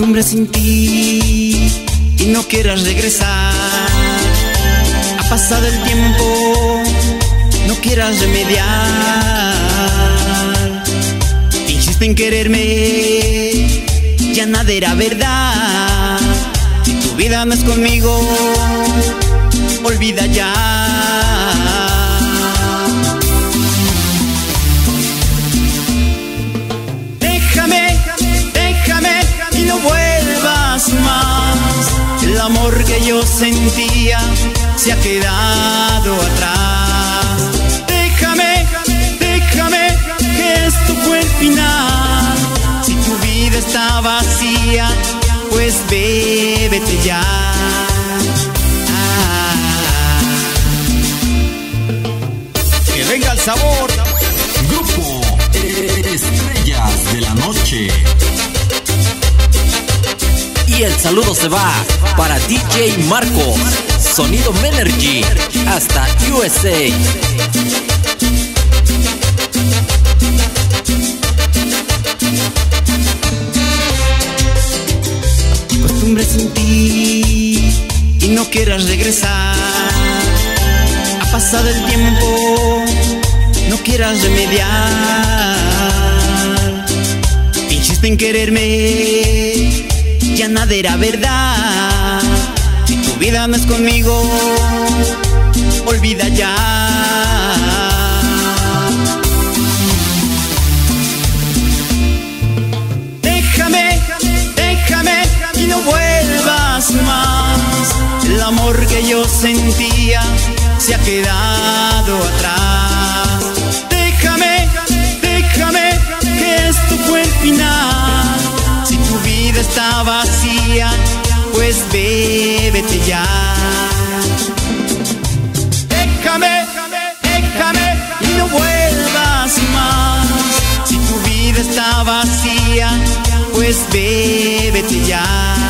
costumbre sin ti y no quieras regresar. Ha pasado el tiempo, no quieras remediar. Fingiste en quererme, ya nada era verdad. Si tu vida no es conmigo, olvida ya. Sentía se ha quedado atrás. Déjame, déjame que esto fue el final. Si tu vida está vacía, pues bébete ya. Ah. Que venga el sabor. Saludo se va para DJ Marco, Sonido Menergy, hasta USA. costumbre sin ti y no quieras regresar. Ha pasado el tiempo, no quieras remediar. Fingiste en quererme, ya nada era verdad. Si tu vida no es conmigo, olvida ya. Déjame, déjame y no vuelvas más. El amor que yo sentía se ha quedado atrás. Vacía, pues bébete ya. Déjame, déjame y no vuelvas más. Si tu vida está vacía, pues bébete ya.